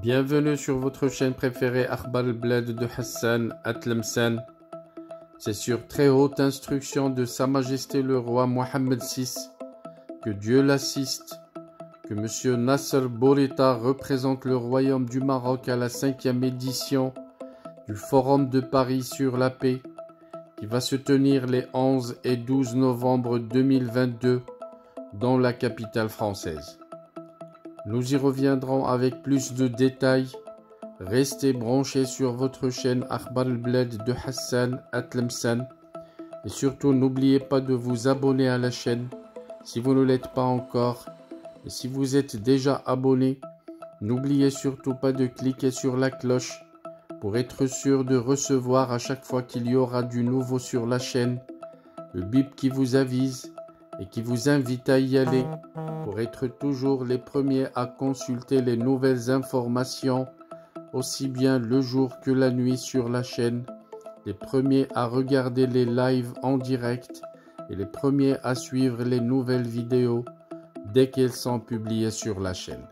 Bienvenue sur votre chaîne préférée Akhbar al-Bled de Hassan Atlemsan. C'est sur très haute instruction de Sa Majesté le roi Mohammed VI que Dieu l'assiste, que M. Nasser Bourita représente le royaume du Maroc à la cinquième édition du Forum de Paris sur la paix qui va se tenir les 11 et 12 novembre 2022 dans la capitale française. Nous y reviendrons avec plus de détails. Restez branchés sur votre chaîne Akhbar al-Bled de Hassan Atlemsan. Et surtout, n'oubliez pas de vous abonner à la chaîne si vous ne l'êtes pas encore. Et si vous êtes déjà abonné, n'oubliez surtout pas de cliquer sur la cloche pour être sûr de recevoir à chaque fois qu'il y aura du nouveau sur la chaîne le bip qui vous avise et qui vous invite à y aller pour être toujours les premiers à consulter les nouvelles informations, aussi bien le jour que la nuit sur la chaîne, les premiers à regarder les lives en direct et les premiers à suivre les nouvelles vidéos dès qu'elles sont publiées sur la chaîne.